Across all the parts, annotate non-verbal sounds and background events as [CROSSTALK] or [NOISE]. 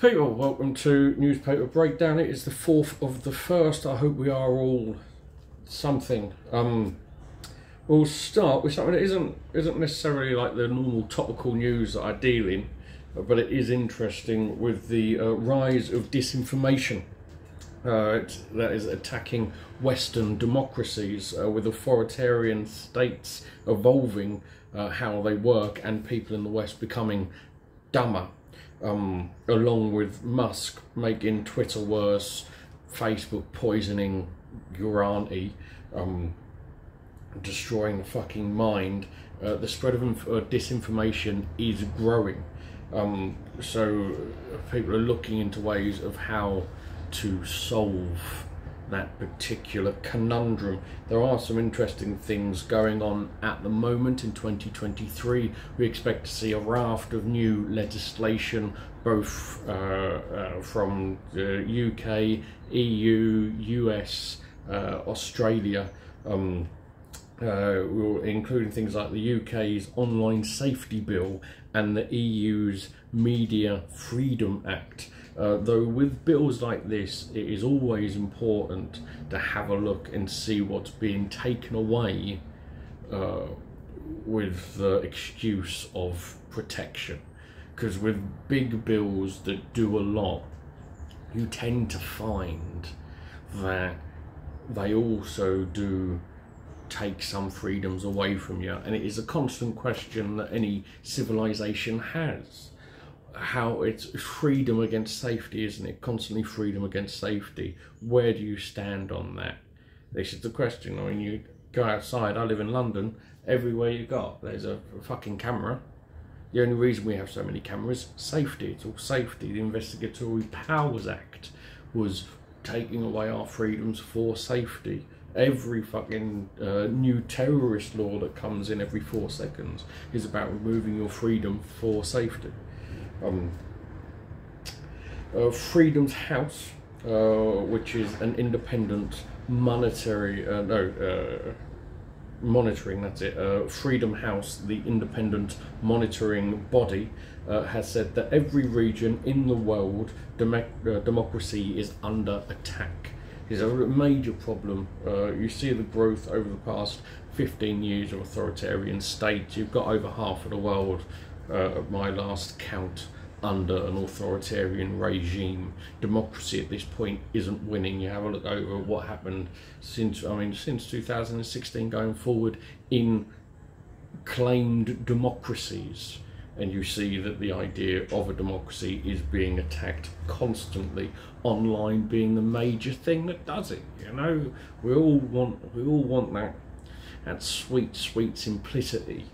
People, welcome to Newspaper Breakdown. It is the 4th of the 1st. I hope we are all something. Um, we'll start with something that isn't, isn't necessarily like the normal topical news that I deal in, but it is interesting with the uh, rise of disinformation uh, that is attacking Western democracies uh, with authoritarian states evolving uh, how they work and people in the West becoming dumber um, along with Musk making Twitter worse, Facebook poisoning your auntie, um, destroying the fucking mind, uh, the spread of uh, disinformation is growing. Um, so people are looking into ways of how to solve that particular conundrum. There are some interesting things going on at the moment in 2023. We expect to see a raft of new legislation, both uh, uh, from the UK, EU, US, uh, Australia. Um, uh, including things like the UK's Online Safety Bill and the EU's Media Freedom Act. Uh, though with bills like this, it is always important to have a look and see what's being taken away uh, with the excuse of protection. Because with big bills that do a lot, you tend to find that they also do take some freedoms away from you. And it is a constant question that any civilization has how it's freedom against safety, isn't it? Constantly freedom against safety. Where do you stand on that? This is the question. I mean, you go outside. I live in London. Everywhere you go, there's a fucking camera. The only reason we have so many cameras, safety. It's all safety. The Investigatory Powers Act was taking away our freedoms for safety. Every fucking uh, new terrorist law that comes in every four seconds is about removing your freedom for safety um, uh, Freedom's House, uh, which is an independent monetary, uh, no, uh, monitoring, that's it, uh, Freedom House, the independent monitoring body, uh, has said that every region in the world, dem democracy is under attack. Is a major problem. you see the growth over the past 15 years of authoritarian states. You've got over half of the world, Uh, at my last count, under an authoritarian regime. Democracy at this point isn't winning. You have a look over what happened since, I mean, since 2016 going forward in claimed democracies. And you see that the idea of a democracy is being attacked constantly. Online being the major thing that does it. You know, we all want we all want that that sweet, sweet simplicity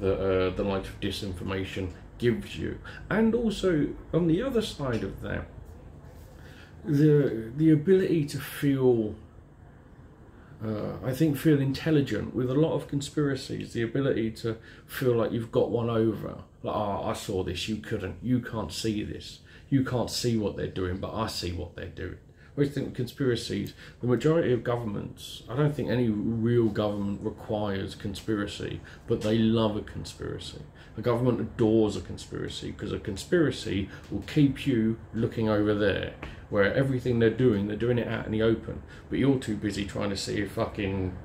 that uh, the light of disinformation gives you. And also, on the other side of that, the, the ability to feel, uh, I think, feel intelligent with a lot of conspiracies, the ability to feel like you've got one over. Like, oh, I saw this, you couldn't, you can't see this. You can't see what they're doing, but I see what they're doing. I think conspiracies, the majority of governments, I don't think any real government requires conspiracy, but they love a conspiracy. The government adores a conspiracy because a conspiracy will keep you looking over there, where everything they're doing, they're doing it out in the open, but you're too busy trying to see if fucking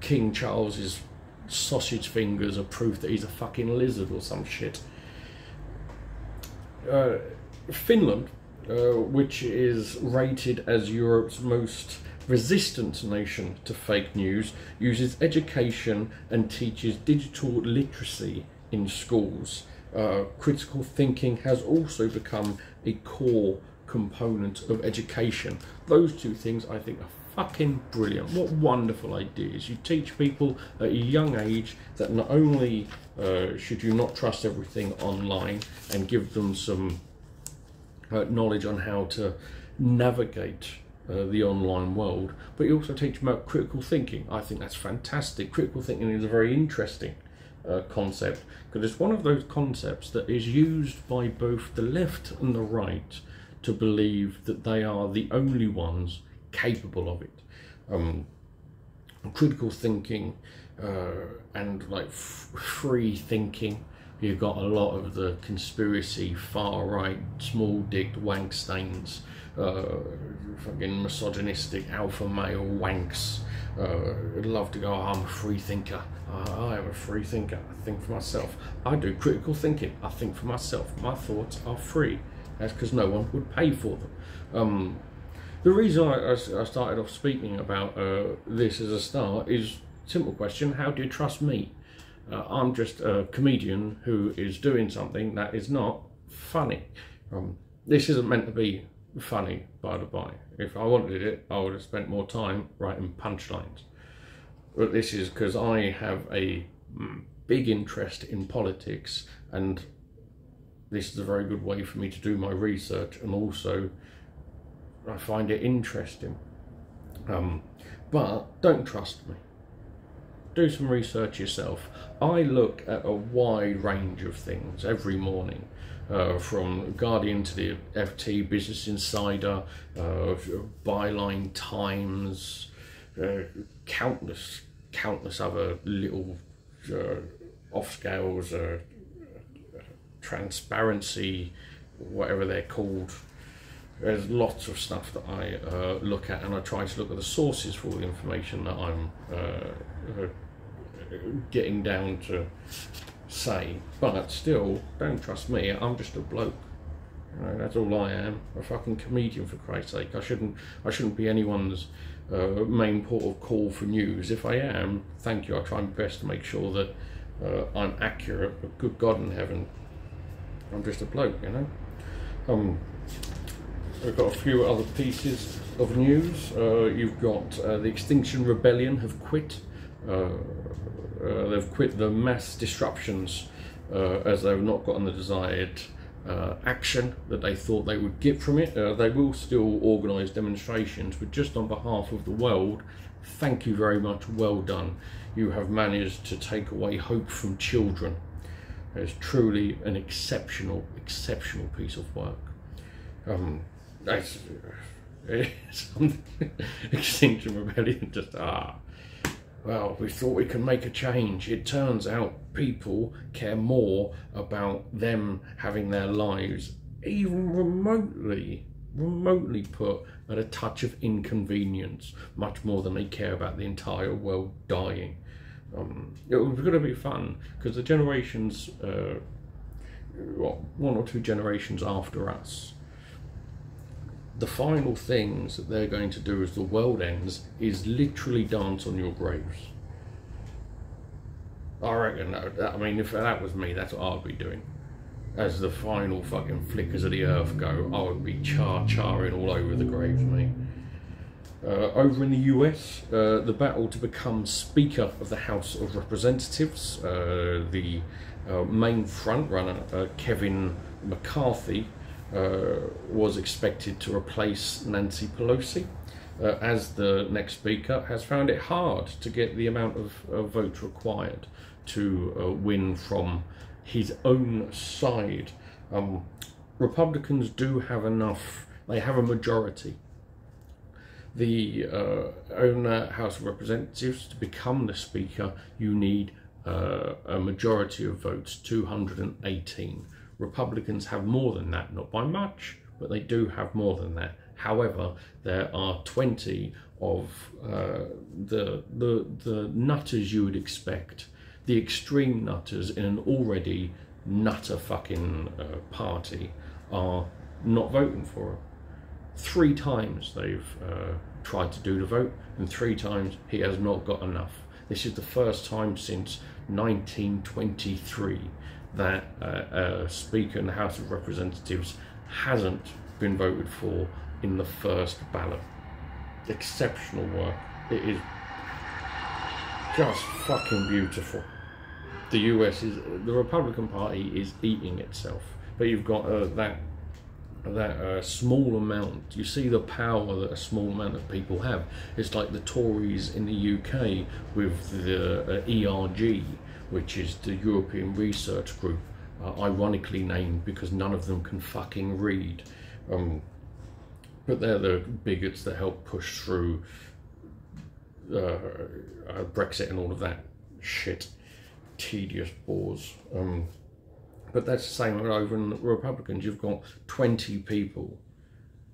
King Charles's sausage fingers are proof that he's a fucking lizard or some shit. Uh, Finland uh, which is rated as Europe's most resistant nation to fake news, uses education and teaches digital literacy in schools. Uh, critical thinking has also become a core component of education. Those two things I think are fucking brilliant. What wonderful ideas. You teach people at a young age that not only uh, should you not trust everything online and give them some uh, knowledge on how to navigate uh, the online world, but you also teach about critical thinking. I think that's fantastic. Critical thinking is a very interesting uh, concept because it's one of those concepts that is used by both the left and the right to believe that they are the only ones capable of it. Um, critical thinking uh, and like free thinking you've got a lot of the conspiracy, far right, small dicked wank stains, uh, fucking misogynistic alpha male wanks. Uh, love to go, oh, I'm a free thinker. Uh, I am a free thinker. I think for myself. I do critical thinking. I think for myself. My thoughts are free. That's because no one would pay for them. Um, the reason I, I, started off speaking about uh, this as a start is simple question: How do you trust me? Uh, I'm just a comedian who is doing something that is not funny. Um, this isn't meant to be funny, by the by. If I wanted it, I would have spent more time writing punchlines. But this is because I have a mm, big interest in politics, and this is a very good way for me to do my research, and also I find it interesting. Um, but don't trust me do some research yourself. I look at a wide range of things every morning. Uh, from Guardian to the FT, Business Insider, uh, Byline Times, uh, countless, countless other little uh, off scales, uh, transparency, whatever they're called. There's lots of stuff that I uh, look at, and I try to look at the sources for the information that I'm getting down to say, but still, don't trust me. I'm just a bloke. You know, that's all I am. A fucking comedian, for Christ's sake. I shouldn't. I shouldn't be anyone's uh, main port of call for news. If I am, thank you. I try my best to make sure that uh, I'm accurate. But good God in heaven, I'm just a bloke. You know. Um, I've got a few other pieces of news. Uh, you've got uh, the Extinction Rebellion have quit. Uh, uh, they've quit the mass disruptions uh, as they've not gotten the desired uh, action that they thought they would get from it. Uh, they will still organise demonstrations, but just on behalf of the world, thank you very much, well done. You have managed to take away hope from children. It's truly an exceptional, exceptional piece of work. Um, that's, [LAUGHS] [LAUGHS] Extinction Rebellion just, ah, well, we thought we could make a change. It turns out people care more about them having their lives even remotely, remotely put at a touch of inconvenience, much more than they care about the entire world dying. Um, it was going to be fun because the generations, uh, what, one or two generations after us, the final things that they're going to do as the world ends is literally dance on your graves. I reckon, I mean, if that was me, that's what I'd be doing. As the final fucking flickers of the earth go, I would be char charring all over the graves, mate. Uh, over in the US, uh, the battle to become Speaker of the House of Representatives, uh, the uh, main front runner, uh, Kevin McCarthy, was expected to replace Nancy Pelosi uh, as the next speaker, has found it hard to get the amount of, of votes required to uh, win from his own side. Um, Republicans do have enough, they have a majority. The uh, own House of Representatives, to become the Speaker, you need uh, a majority of votes, 218. Republicans have more than that, not by much, but they do have more than that. However, there are 20 of uh, the, the, the nutters you would expect, the extreme nutters in an already nutter fucking uh, party are not voting for him. Three times they've uh, tried to do the vote, and three times he has not got enough. This is the first time since 1923 that uh, a Speaker in the House of Representatives hasn't been voted for in the first ballot. Exceptional work. It is just fucking beautiful. The US is the Republican Party is eating itself, but you've got uh, that that uh, small amount. You see the power that a small amount of people have. It's like the Tories in the UK with the uh, ERG which is the European Research Group, uh, ironically named because none of them can fucking read. Um, but they're the bigots that help push through uh, uh, Brexit and all of that shit. Tedious bores. Um, But that's the same over in the Republicans. You've got 20 people.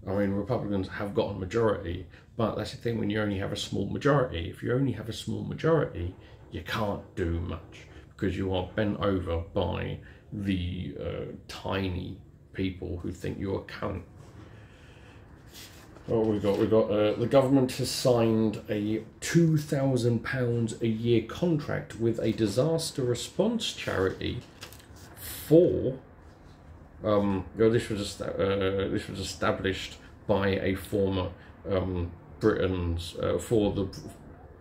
I mean, Republicans have got a majority, but that's the thing when you only have a small majority. If you only have a small majority, you can't do much because you are bent over by the uh, tiny people who think you're a cunt. What we got? We got uh, the government has signed a two thousand pounds a year contract with a disaster response charity for. Um, you know, this was uh, this was established by a former um, Britain's uh, for the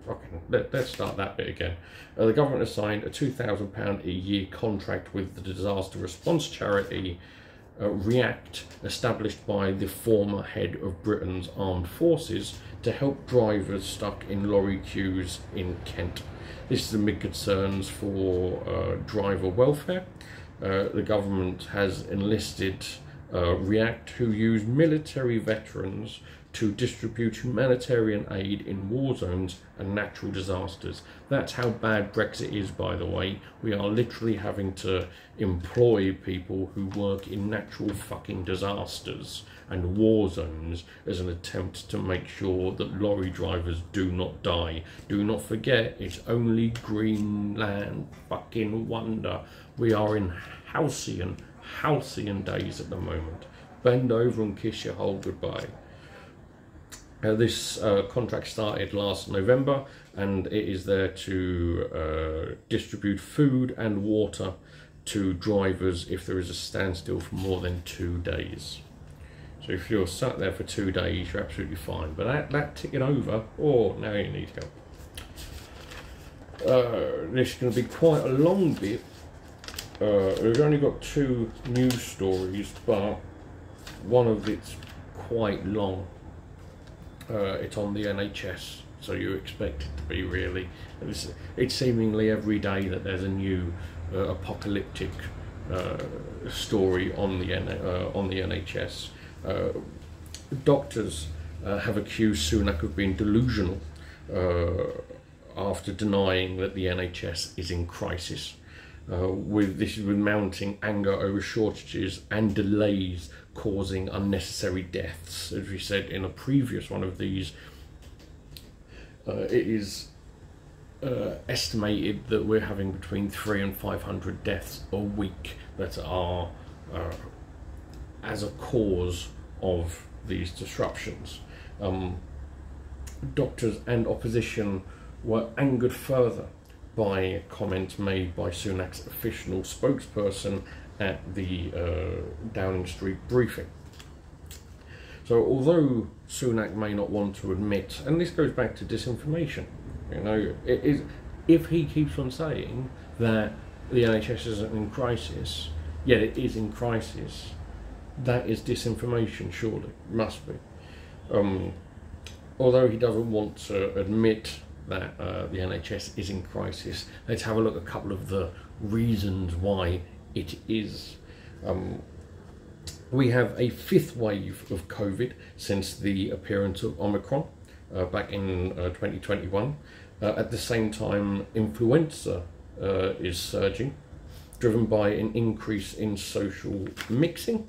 fucking let, us start that bit again. Uh, the government has signed a two thousand pound a year contract with the disaster response charity uh, React, established by the former head of Britain's armed forces to help drivers stuck in lorry queues in Kent. This is amid concerns for uh, driver welfare. Uh, the government has enlisted uh, React, who use military veterans to distribute humanitarian aid in war zones and natural disasters. That's how bad Brexit is, by the way. We are literally having to employ people who work in natural fucking disasters and war zones as an attempt to make sure that lorry drivers do not die. Do not forget, it's only Greenland fucking wonder. We are in halcyon, halcyon days at the moment. Bend over and kiss your whole goodbye. Uh, this uh, contract started last November and it is there to uh, distribute food and water to drivers if there is a standstill for more than two days. So if you're sat there for two days, you're absolutely fine. But that, that ticking over, oh, now you need help. Uh, this is going to be quite a long bit. Uh, we've only got two news stories, but one of it's quite long uh, it's on the NHS, so you expect it to be really. It's, it's seemingly every day that there's a new uh, apocalyptic uh, story on the uh, on the NHS. Uh, doctors uh, have accused Sunak of being delusional after denying that the NHS is in crisis. With this is with mounting anger over shortages and delays causing unnecessary deaths. As we said in a previous one of these, uh, it is uh, estimated that we're having between three and five hundred deaths a week that are uh, as a cause of these disruptions. Um, doctors and opposition were angered further by comments made by Sunak's official spokesperson at the uh, Downing Street briefing. So, although Sunak may not want to admit, and this goes back to disinformation, you know, if he keeps on saying that the NHS isn't in crisis, yet it is in crisis, that is disinformation, surely, must be. Um, although he doesn't want to admit that uh, the NHS is in crisis. Let's have a look at a couple of the reasons why it is. Um, we have a fifth wave of COVID since the appearance of Omicron uh, back in uh, 2021. Uh, at the same time, influenza uh, is surging, driven by an increase in social mixing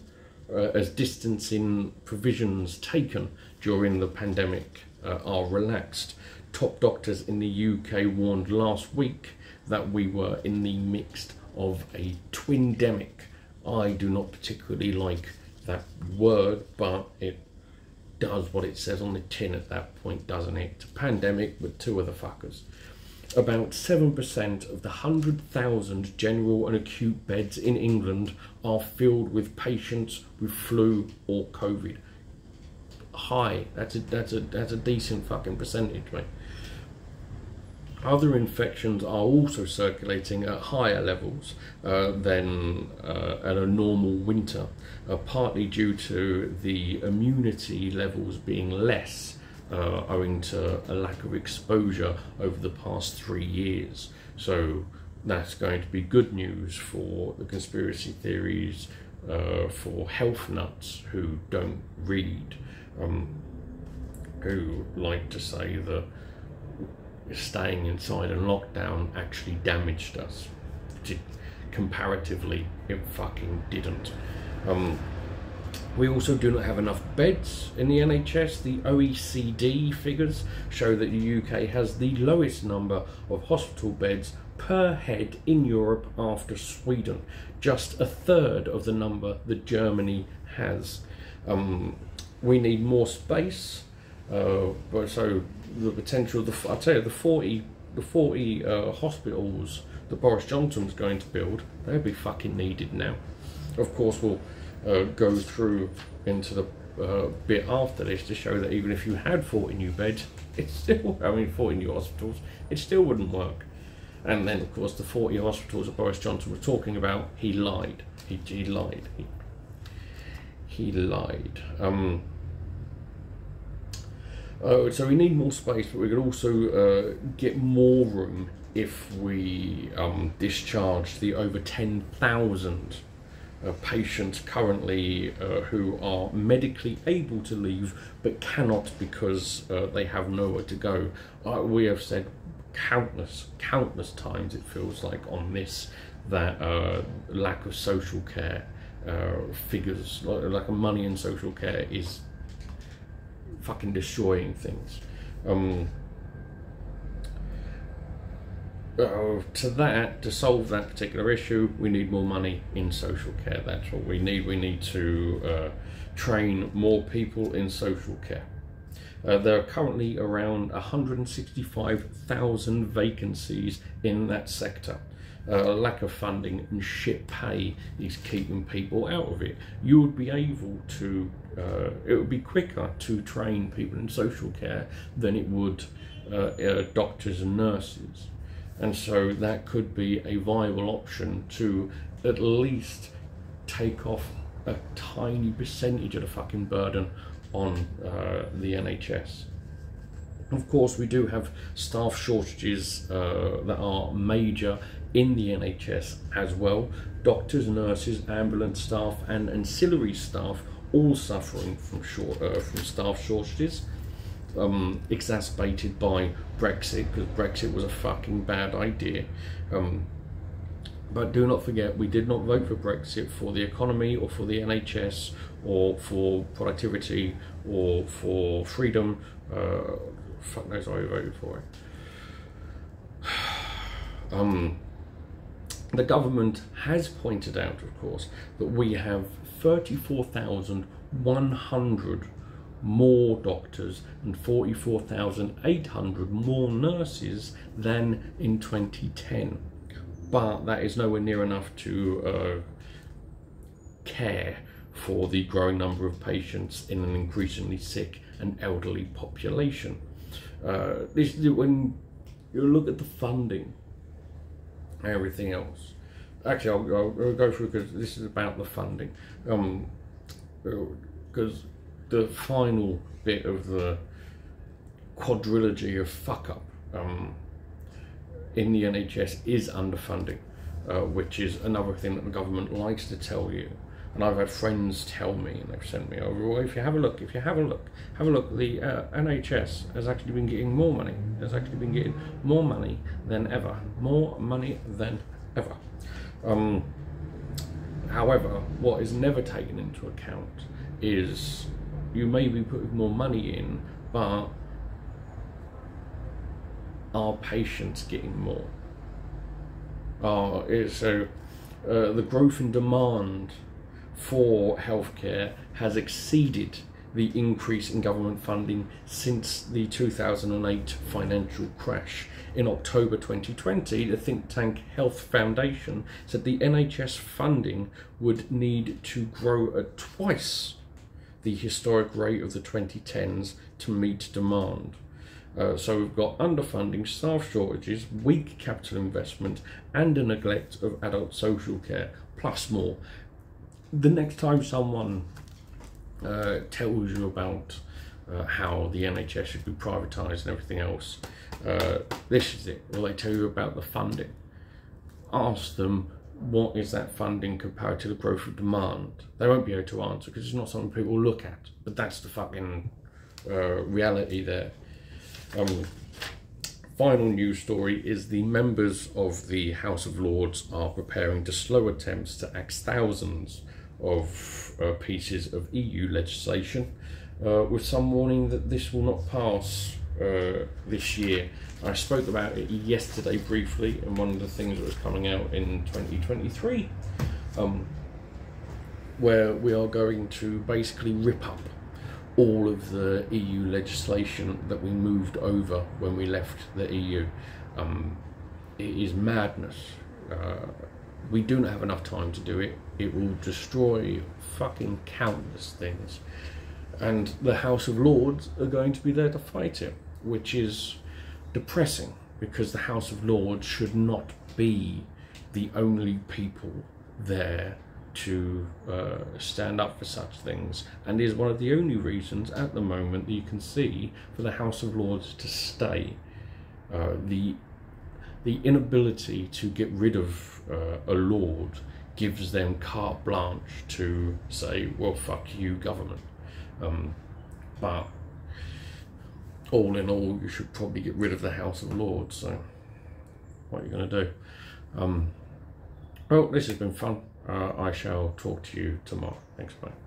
uh, as distancing provisions taken during the pandemic are relaxed top doctors in the UK warned last week that we were in the midst of a twindemic. I do not particularly like that word, but it does what it says on the tin at that point, doesn't it? It's a pandemic with two other fuckers. About 7% of the 100,000 general and acute beds in England are filled with patients with flu or COVID. High. That's a, that's a, that's a decent fucking percentage, mate. Other infections are also circulating at higher levels uh, than uh, at a normal winter, uh, partly due to the immunity levels being less uh, owing to a lack of exposure over the past three years. So that's going to be good news for the conspiracy theories, uh, for health nuts who don't read, um, who like to say that staying inside and lockdown actually damaged us. comparatively, it fucking didn't. Um, we also do not have enough beds in the NHS. The OECD figures show that the UK has the lowest number of hospital beds per head in Europe after Sweden, just a third of the number that Germany has. Um, we need more space, uh, but so the potential. The, I'll tell you, the forty, the forty uh, hospitals that Boris Johnson's going to build, they'll be fucking needed now. Of course, we'll uh, go through into the uh, bit after this to show that even if you had 40 new beds, [LAUGHS] it's still, I mean, 40 new hospitals, it still wouldn't work. And then, of course, the 40 hospitals that Boris Johnson was talking about, he lied. He, he lied. He, he lied. Um, uh, so we need more space, but we could also uh, get more room if we um, discharge the over 10,000 uh, patients currently uh, who are medically able to leave but cannot because uh, they have nowhere to go. Uh, we have said countless, countless times, it feels like, on this that lack of social care figures, like money in social care, is fucking destroying things. Um, uh, to that, to solve that particular issue, we need more money in social care. That's what we need. We need to uh, train more people in social care. Uh, there are currently around 165,000 vacancies in that sector. Uh, lack of funding and shit pay is keeping people out of it. You would be able to, uh, it would be quicker to train people in social care than it would uh, uh doctors and nurses. And so that could be a viable option to at least take off a tiny percentage of the fucking burden on uh, the NHS. Of course, we do have staff shortages uh, that are major in the NHS as well. Doctors, nurses, ambulance staff, and ancillary staff all suffering from short uh, from staff shortages um, exacerbated by Brexit because Brexit was a fucking bad idea. Um, but do not forget, we did not vote for Brexit for the economy or for the NHS or for productivity or for freedom. Uh, fuck knows why we voted for it. [SIGHS] um, the government has pointed out, of course, that we have 34,100 more doctors and 44,800 more nurses than in 2010. But that is nowhere near enough to uh, care for the growing number of patients in an increasingly sick and elderly population. Uh, this, when you look at the funding, everything else. Actually, I'll, I'll, I'll go through because this is about the funding. Um, because the final bit of the quadrilogy of fuck up um, in the NHS is underfunding, uh, which is another thing that the government likes to tell you. And I've had friends tell me, and they've sent me over. Well, if you have a look, if you have a look, have a look. The uh, NHS has actually been getting more money. Has actually been getting more money than ever. More money than ever. Um, however, what is never taken into account is you may be putting more money in, but are patients getting more? Uh, so uh, the growth in demand for healthcare has exceeded the increase in government funding since the 2008 financial crash. In October 2020, the think tank Health Foundation said the NHS funding would need to grow at twice the historic rate of the 2010s to meet demand. Uh, so we've got underfunding, staff shortages, weak capital investment, and a neglect of adult social care, plus more. The next time someone uh, tells you about uh, how the NHS should be privatised and everything else, uh, this is it. Will they tell you about the funding? Ask them what is that funding compared to the growth of demand? They won't be able to answer because it's not something people look at. But that's the fucking uh, reality there. Um, final news story is the members of the House of Lords are preparing to slow attempts to axe thousands of uh, pieces of EU legislation, uh, with some warning that this will not pass uh, this year. I spoke about it yesterday briefly, and one of the things that was coming out in 2023, um, where we are going to basically rip up all of the EU legislation that we moved over when we left the EU. Um, it is madness. Uh, we do not have enough time to do it. It will destroy fucking countless things. And the House of Lords are going to be there to fight it, which is depressing because the House of Lords should not be the only people there to uh, stand up for such things and is one of the only reasons at the moment that you can see for the House of Lords to stay. Uh, the the inability to get rid of uh, a lord gives them carte blanche to say, well, fuck you, government. Um, but all in all, you should probably get rid of the House of Lords. So, what are you going to do? Um, well, this has been fun. Uh, I shall talk to you tomorrow. Thanks, bye.